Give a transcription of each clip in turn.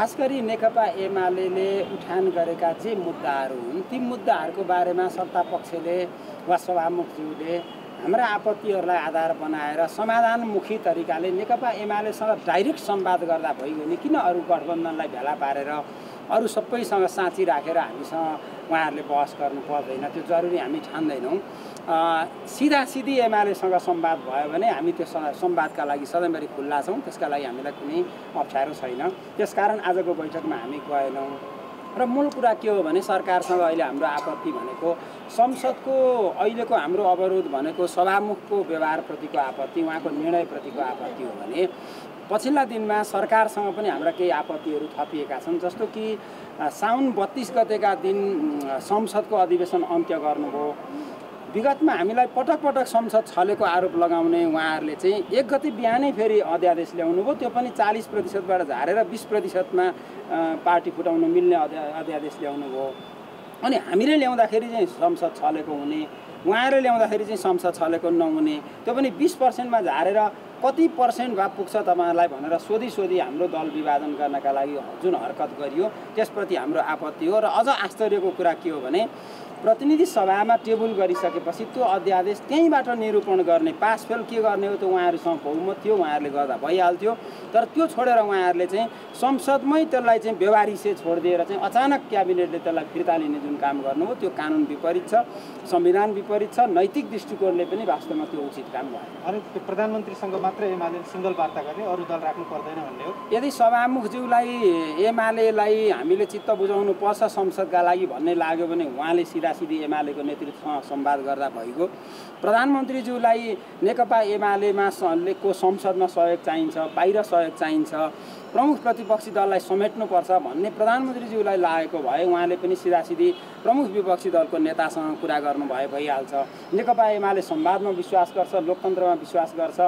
खास गरी नेकपा एमाले उठान गरेका जे मुद्दाहरू हुन् ती मुद्दाहरूको बारेमा सत्ता पक्षले वा सभामुखज्यूले हाम्रा आपत्तिहरूलाई आधार बनाएर समाधानमुखी तरिकाले नेकपा एमालेसँग डाइरेक्ट संवाद गर्दा भइगयो नि? किन अरू गठबन्धनलाई भेला पारेर अरू सबैसँग साँची राखेर हामीसँग उहाँहरूले बहस गर्नु पर्दैन त्यो जरुरी हामी ठान्दैनौँ। सिधा सिधी एमालेसँग संवाद भयो भने हामी त्यो संवादका लागि सधैँभरि खुल्ला छौँ त्यसका लागि हामीलाई कुनै अप्ठ्यारो छैन। त्यसकारण आजको बैठकमा हामी गएनौँ। र मूल कुरा के हो भने सरकारसँग अहिले हाम्रो आपत्ति भनेको संसदको अहिलेको हाम्रो अवरोध भनेको सभामुखको व्यवहारप्रतिको आपत्ति उहाँको निर्णयप्रतिको आपत्ति हो भने पछिल्ला दिनमा सरकारसँग पनि हाम्रा केही आपत्तिहरू थपिएका छन् जस्तो कि साउन बत्तिस गतेका दिन संसदको अधिवेशन अन्त्य गर्नुभयो। विगतमा हामीलाई पटक पटक संसद छलेको आरोप लगाउने उहाँहरूले चाहिँ एक गति बिहानै फेरि अध्यादेश ल्याउनु भयो त्यो पनि चालिस प्रतिशतबाट झारेर बिस प्रतिशतमा पार्टी फुटाउनु मिल्ने अध्यादेश ल्याउनु भयो अनि हामीले ल्याउँदाखेरि चाहिँ संसद छलेको हुने उहाँहरूले ल्याउँदाखेरि चाहिँ संसद छलेको नहुने त्यो पनि बिस पर्सेन्टमा झारेर कति पर्सेन्ट भए पुग्छ तपाईँहरूलाई भनेर सोधी सोधी हाम्रो दल विभाजन गर्नका लागि जुन हरकत गरियो त्यसप्रति हाम्रो आपत्ति हो। र अझ आश्चर्यको कुरा के हो भने प्रतिनिधि सभामा टेबल गरिसकेपछि त्यो अध्यादेश त्यहीँबाट निरूपण गर्ने पास फेल के गर्ने हो त उहाँहरूसँग बहुमत थियो उहाँहरूले गर्दा भइहाल्थ्यो। तर त्यो छोडेर उहाँहरूले चाहिँ संसदमै त्यसलाई चाहिँ व्यवहारिसे छोडिदिएर चाहिँ अचानक क्याबिनेटले त्यसलाई फिर्ता लिने जुन काम गर्नु हो त्यो कानुन विपरीत छ संविधान विपरीत छ नैतिक दृष्टिकोणले पनि वास्तवमा त्यो उचित काम भयो। अनि त्यो प्रधानमन्त्रीसँग मात्र एमाले सिङ्गल वार्ता गर्ने अरू दल राख्नु पर्दैन भन्ने हो? यदि सभामुखज्यूलाई एमालेलाई हामीले चित्त बुझाउनु पर्छ संसदका लागि भन्ने लाग्यो भने उहाँले सिधा सिधी एमालेको नेतृत्वसँग संवाद गर्दा भइगयो। प्रधानमन्त्रीज्यूलाई नेकपा एमालेमा को संसदमा सहयोग चाहिन्छ बाहिर सहयोग चाहिन्छ प्रमुख प्रतिपक्षी दललाई समेट्नुपर्छ भन्ने प्रधानमन्त्रीज्यूलाई लागेको भए उहाँले पनि सिधासिधी प्रमुख विपक्षी दलको नेतासँग कुरा गर्नुभए भइहाल्छ। नेकपा एमाले संवादमा विश्वास गर्छ लोकतन्त्रमा विश्वास गर्छ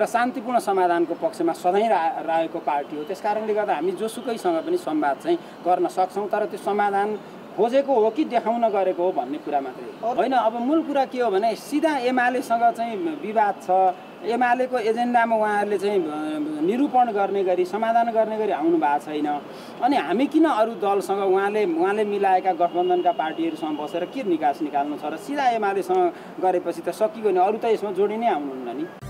र शान्तिपूर्ण समाधानको पक्षमा सधैँ रहेको पार्टी हो। त्यस कारणले गर्दा हामी जोसुकैसँग पनि संवाद चाहिँ गर्न सक्छौँ तर त्यो समाधान खोजेको हो कि देखाउन गरेको हो भन्ने कुरा मात्रै होइन अब मूल कुरा के हो भने सिधा एमालेसँग चाहिँ विवाद छ। एमालेको एजेन्डामा उहाँहरूले चाहिँ निरूपण गर्ने गरी समाधान गर्ने गरी आउनु भएको छैन। अनि हामी किन अरू दलसँग उहाँले उहाँले मिलाएका गठबन्धनका पार्टीहरूसँग बसेर के निकास निकाल्नु छ र सिधा एमालेसँग गरेपछि त सकिगयो नि? अरू त यसमा जोडी नै आउनुहुन्न नि।